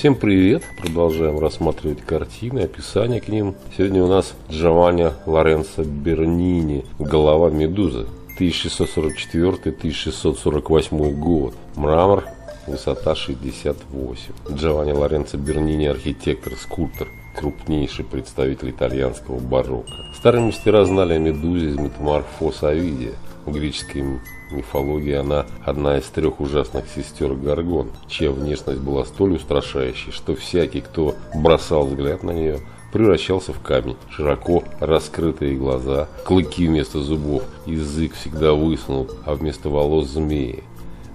Всем привет! Продолжаем рассматривать картины, описание к ним. Сегодня у нас Джованни Лоренцо Бернини «Голова медузы». 1644-1648 год. Мрамор, высота 68. Джованни Лоренцо Бернини – архитектор, скульптор, крупнейший представитель итальянского барокко. Старые мастера знали о медузе из метаморфоз Овидия. Греческой мифологии она одна из трех ужасных сестер Гаргон, чья внешность была столь устрашающей, что всякий, кто бросал взгляд на нее, превращался в камень. Широко раскрытые глаза, клыки вместо зубов, язык всегда высунут, а вместо волос змеи.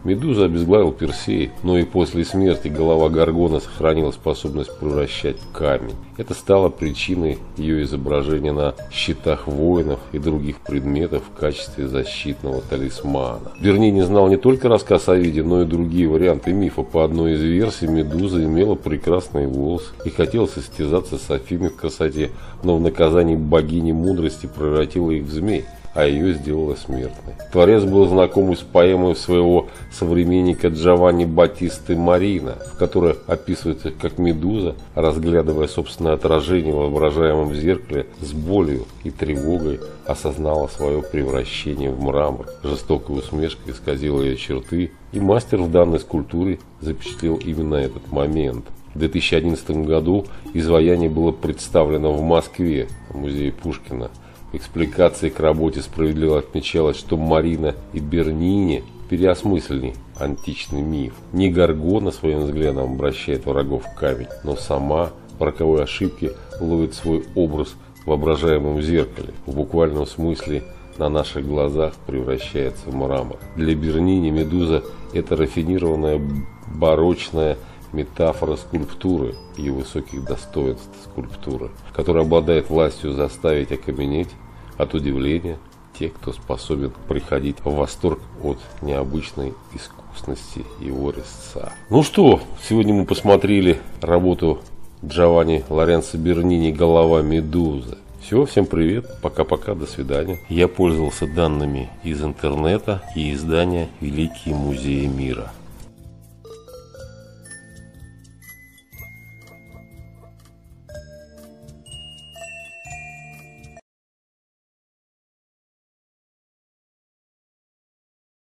Медуза обезглавил Персей, но и после смерти голова Гаргона сохранила способность превращать камень. Это стало причиной ее изображения на щитах воинов и других предметов в качестве защитного талисмана. Берни не знал не только рассказ о виде, но и другие варианты мифа. По одной из версий Медуза имела прекрасные волосы и хотела состязаться с Афиной в красоте, но в наказании богини мудрости превратила их в змей а ее сделала смертной. Творец был знаком с поэмой своего современника Джованни Батисты Марина, в которой описывается, как Медуза, разглядывая собственное отражение в воображаемом зеркале, с болью и тревогой осознала свое превращение в мрамор. Жестокая усмешка исказила ее черты, и мастер в данной скульптуре запечатлел именно этот момент. В 2011 году изваяние было представлено в Москве, в музее Пушкина экспликации к работе справедливо отмечалось, что Марина и Бернини переосмыслили античный миф. Не Гаргона своим взглядом обращает врагов в камень, но сама в роковой ошибке ловит свой образ в воображаемом зеркале. В буквальном смысле на наших глазах превращается в мрамор. Для Бернини Медуза – это рафинированная барочная метафора скульптуры и высоких достоинств скульптуры, которая обладает властью заставить окаменеть от удивления тех, кто способен приходить в восторг от необычной искусности его резца. Ну что, сегодня мы посмотрели работу Джованни Лоренцо Бернини «Голова медузы». Все, всем привет, пока-пока, до свидания. Я пользовался данными из интернета и издания «Великие музеи мира».